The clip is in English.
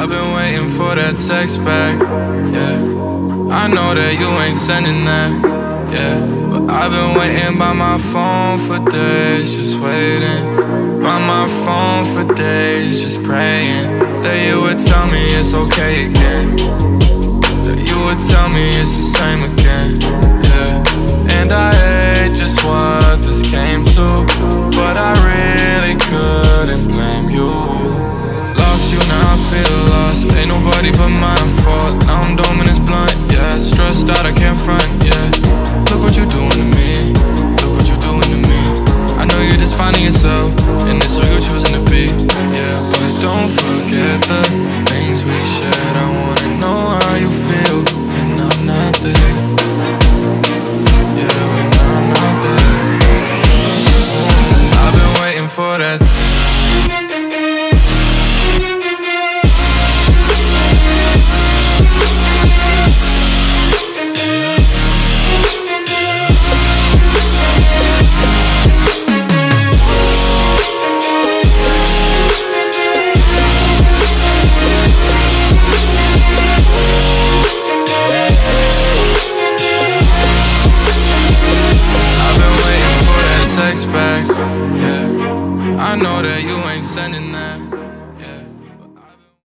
I've been waiting for that text back, yeah. I know that you ain't sending that, yeah. But I've been waiting by my phone for days, just waiting. By my phone for days, just praying that you would tell me it's okay again. That you would tell me it's the same again, yeah. And I hate just what this came to, but I really couldn't blame finding yourself And it's where you're choosing to be. Yeah, but don't forget the things we shared. I wanna know how you feel And I'm not there. Yeah, and I'm not there. I've been waiting for that Yeah, I know that you ain't sending that.